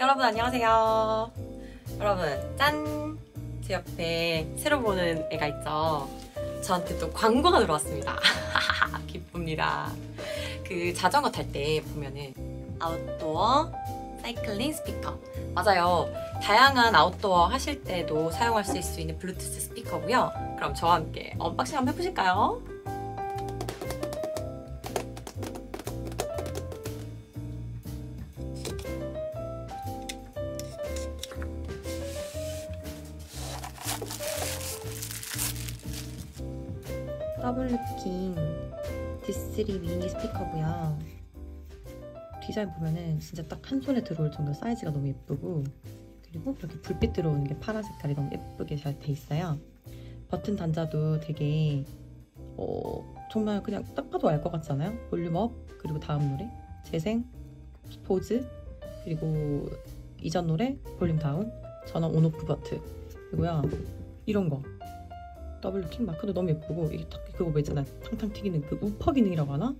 여러분 안녕하세요. 여러분 짠! 제 옆에 새로 보는 애가 있죠. 저한테 또 광고가 들어왔습니다. 기쁩니다. 그 자전거 탈 때 보면은 아웃도어 cycling 스피커 맞아요. 다양한 아웃도어 하실 때도 사용하실 수 있는 블루투스 스피커고요. 그럼 저와 함께 unboxing 한번 해보실까요? 더블루킹 D3 미니 스피커고요. 디자인 보면은 진짜 딱 한 손에 들어올 정도 사이즈가 너무 예쁘고 그리고 이렇게 불빛 들어오는 게 파란 색깔이 너무 예쁘게 잘 돼 있어요. 버튼 단자도 되게 어, 정말 그냥 딱 봐도 알 것 같잖아요. 볼륨 up 그리고 다음 노래 재생 pause 그리고 이전 노래 볼륨 down 전원 on off 버튼 그리고요 이런 거 더블루킹 마크도 너무 예쁘고 이게 딱 그거 뭐 있잖아 탕탕 튀기는 그 우퍼 기능이라고 하나?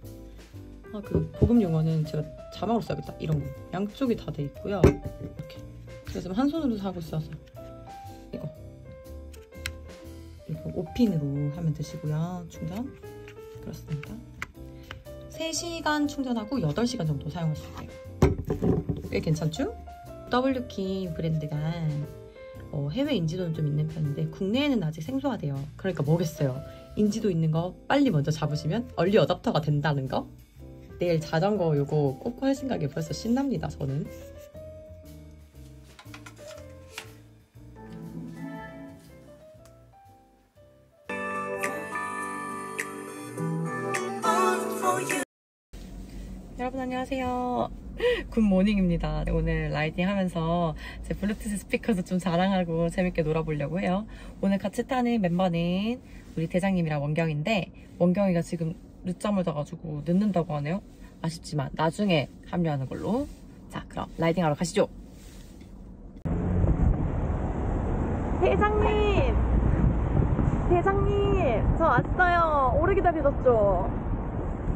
아 그 보급 용어는 제가 자막으로 써야겠다. 이런 거. 양쪽이 다 돼 있고요. 이렇게. 지금 한 손으로 하고 있어서. 이거. 이거 5핀으로 하면 되시고요. 충전. 그렇습니다. 3시간 충전하고 8시간 정도 사용하실 거예요. 꽤 괜찮죠? 더블루킹 브랜드가 어, 해외 인지도는 좀 있는 편인데 국내에는 아직 생소하대요. 그러니까 뭐겠어요. 인지도 있는 거 빨리 먼저 잡으시면 얼리 어답터가 된다는 거. 내일 자전거 요거 꽂고 할 생각에 벌써 신납니다. 저는. 여러분 안녕하세요. good morning입니다. 오늘 라이딩 하면서 제 블루투스 스피커도 좀 자랑하고 재밌게 놀아보려고 해요. 오늘 같이 타는 멤버는 우리 대장님이랑 원경인데 원경이가 지금 늦잠을 자가지고 늦는다고 하네요. 아쉽지만 나중에 합류하는 걸로. 자 그럼 라이딩하러 가시죠. 대장님! 대장님! 저 왔어요. 오래 기다리셨죠?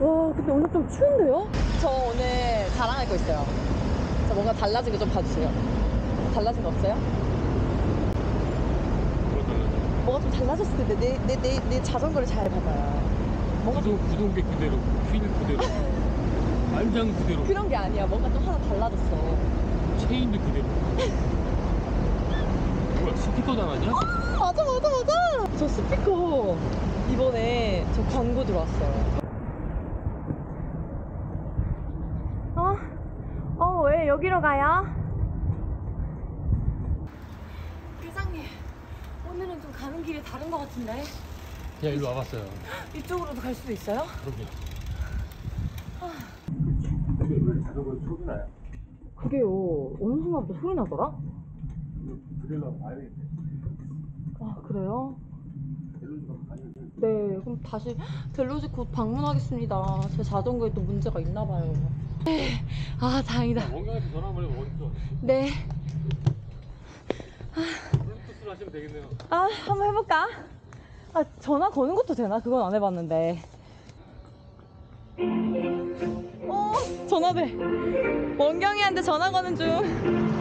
와 근데 오늘 좀 추운데요? 저 오늘 자랑할 거 있어요 저 뭔가 달라진 거 좀 봐주세요 달라진 거 없어요? 뭐가 좀 달라졌을 텐데 내, 내, 내, 내 자전거를 잘 봐봐요 뭔가 좀 구동, 구동계 그대로, 휠 그대로, 안장 그대로, 그런 게 아니야 뭔가 좀 하나 달라졌어 체인도 그대로. 뭐야, 스피커 당하냐? 아 맞아 맞아 맞아 저 스피커 이번에 저 광고 들어왔어요 어? 어 왜 여기로 가요? 대장님 오늘은 좀 가는 길이 다른 것 같은데 그냥 일로 와봤어요. 이쪽으로도 갈 수도 있어요? 그러게. 근데 왜 자전거 소리 나요? 그게요 어느 순간부터 소리 나더라? 봐야 되겠네. 아 그래요? 네, 그럼 다시 델로지 곧 방문하겠습니다. 제 자전거에 또 문제가 있나 봐요. 아, 다행이다. 원경한테 전화 한번 해봐, 어딨어? 네. 블루투스로 하시면 되겠네요. 아, 한번 해볼까? 아, 전화 거는 것도 되나? 그건 안 해봤는데. 어, 전화돼. 원경이한테 전화 거는 중.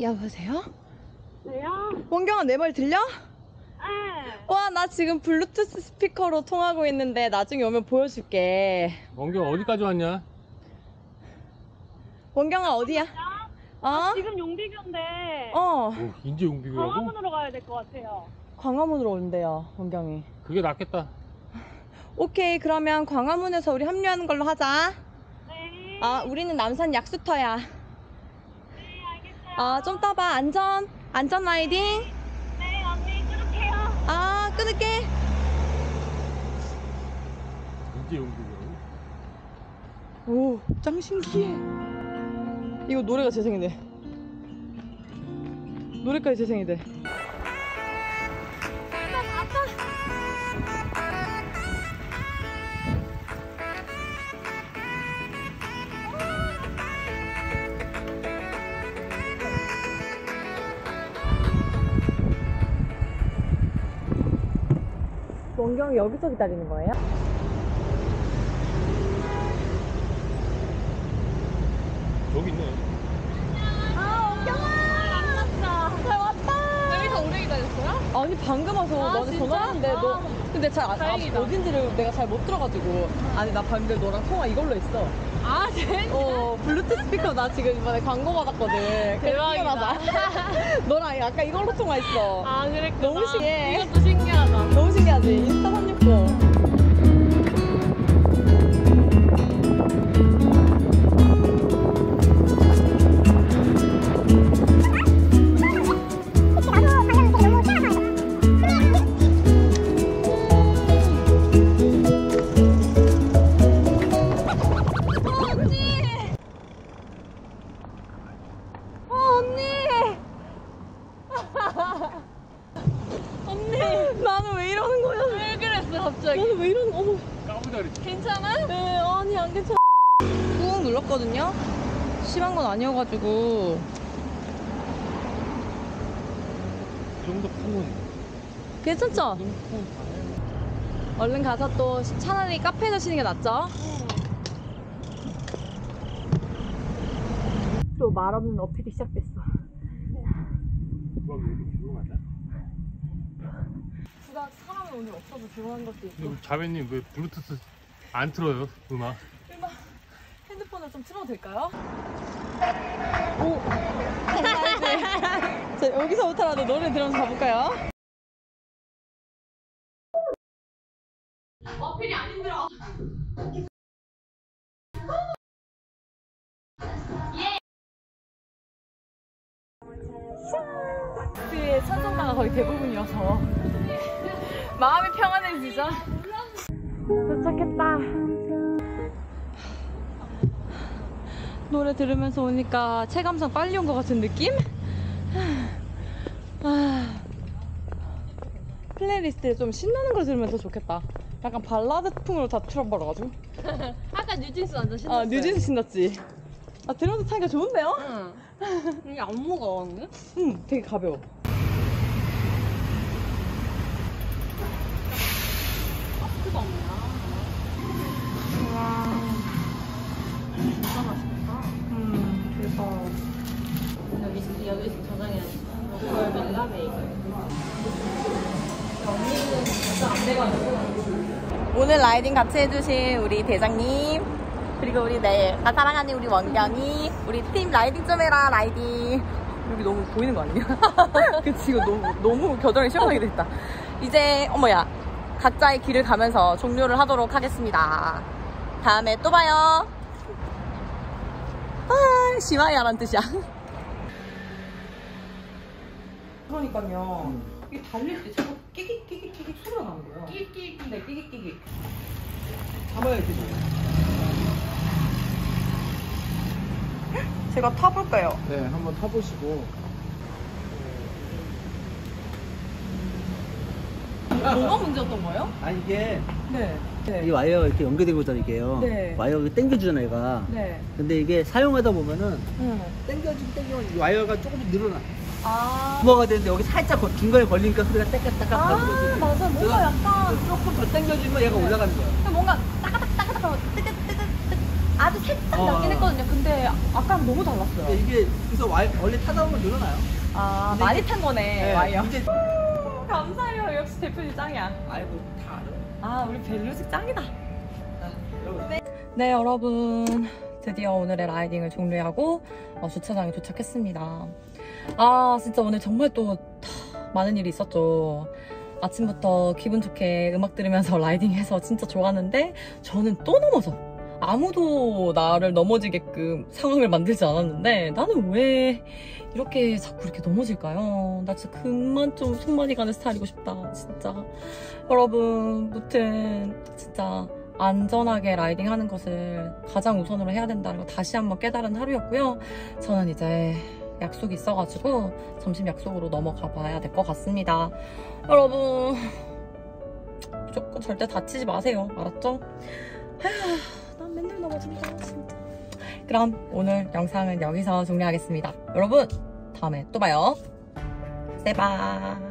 여보세요? 왜요? 원경아, 내 말 들려? 네. 와, 나 지금 블루투스 스피커로 통하고 있는데 나중에 오면 보여줄게. 원경 어디까지 왔냐? 원경아, 어디야? 어? 지금 용비교인데 어, 오, 인제 용비교라고? 광화문으로 가야 될 것 같아요. 광화문으로 온대요, 원경이. 그게 낫겠다. 오케이, 그러면 광화문에서 우리 합류하는 걸로 하자. 네. 아, 우리는 남산 약수터야. 네, 알겠어요. 아, 좀 따봐. 안전, 안전 라이딩. 네, 언니 끊을게요. 아, 끊을게. 인제 용비교라고? 오, 짱 신기해. 이거 노래가 재생이 돼. 노래까지 재생이 돼. 원경이 여기서 기다리는 거예요? 여기 있네. 여기서 오래 기다렸어요? 아니 방금 와서 아, 너한테 진짜? 전화했는데 너 근데 잘 아, 아, 다행이다. 어딘지를 내가 잘 못 들어가지고 아니 나 방금 너랑 통화 이걸로 했어 아, 진짜? 어 블루투스 스피커 나 지금 이번에 광고 받았거든 대박이다. 너랑 아까 이걸로 통화했어 아, 그랬구나. 너무 신기해. 이것도 신기하다. 신기하지 인스타 360 갑자기? 나는 왜 어머 까부다 그랬지. 괜찮아? 네, 아니 안 괜찮아. 꾹 눌렀거든요. 심한 건 아니어가지고 이 정도 콩은. 괜찮죠? 콩은 다 얼른 가서 또 차라리 카페에서 쉬는 게 낫죠? 또 말없는 어필이 시작됐어. 그럼 여기 조용하자. 누가 사람이 오늘 없어서 조용한 것도 있고 자매님 왜 블루투스 안 틀어요? 음악. 핸드폰을 좀 틀어도 될까요? 오! 자, 여기서부터라도 노래 들으면서 가볼까요? 어필이 안 힘들어. 그의 찬송가가 거의 대부분이어서 마음이 평안해지죠? 도착했다. 노래 들으면서 오니까 체감상 빨리 온 것 같은 느낌? 아, 플레이리스트에 좀 신나는 걸 들으면 더 좋겠다. 약간 발라드풍으로 다 틀어버려가지고. 아까 뉴진스 완전 신났어요. 아, 뉴진스 신났지? 아, 들으면서 타니까 좋은데요? 응. 이게 안 무거워, 언니? 응, 되게 가벼워. 오늘 라이딩 같이 해주신 우리 대장님 그리고 우리 네 아, 사랑하는 우리 원경이 우리 팀 라이딩 좀 해라 라이딩. 여기 너무 보이는 거 아니냐? 그치 이거 너무 너무 겨드랑이 시원하게 됐다. 이제 어머야 각자의 길을 가면서 종료를 하도록 하겠습니다. 다음에 또 봐요. 아 시와야란 뜻이야. 그러니까요 이게 달릴 때 자꾸 끼깃 끼깃 끼깃 소리가 나는 거예요 끼끼. 네, 끼기 끼기. 잡아야 되죠. 제가 타볼까요? 네, 한번 타보시고 뭐가 문제였던 거예요? 아 이게 네. 네. 이 와이어가 이렇게 연결되고 있다는 게요. 네. 와이어가 당겨주잖아요, 얘가. 네. 근데 이게 사용하다 보면은 응. 당겨지고 당기면 이 와이어가 조금 늘어나. 아. 부어가 되는데 여기 살짝 거- 중간에 걸리니까 소리가 따깍따깍 아, 거지. 맞아. 뭔가 약간 조금 더 당겨주면 얘가 올라가는 거야. 뭔가 따가닥따가닥하고 뜨뜻뜨뜻뜨 아주 살짝 어. 나긴 했거든요. 근데 아까랑 너무 달랐어요. 근데 이게 그래서 와이 원래 타다 보면 늘어나요. 아, 많이 탄 거네, 네, 와이어. 이제 감사해요. 역시 대표님 짱이야. 아이고 다 알아. 아, 우리 벨루식 짱이다. 여러분. 네, 여러분. 드디어 오늘의 라이딩을 종료하고 어, 주차장에 도착했습니다. 아, 진짜 오늘 정말 또 하, 많은 일이 있었죠. 아침부터 기분 좋게 음악 들으면서 라이딩해서 진짜 좋았는데 저는 또 넘어져. 아무도 나를 넘어지게끔 상황을 만들지 않았는데 나는 왜 이렇게 자꾸 이렇게 넘어질까요? 나 진짜 그만 좀 손만이 가는 스타일이고 싶다. 진짜. 여러분, 무튼 진짜 안전하게 라이딩 하는 것을 가장 우선으로 해야 된다는 거 다시 한번 깨달은 하루였고요. 저는 이제 약속이 있어가지고 점심 약속으로 넘어가 봐야 될 것 같습니다. 여러분, 무조건 절대 다치지 마세요. 알았죠? 아휴, 난 맨날 넘어진다, 진짜. 그럼 오늘 영상은 여기서 종료하겠습니다. 여러분, 다음에 또 봐요. 세바.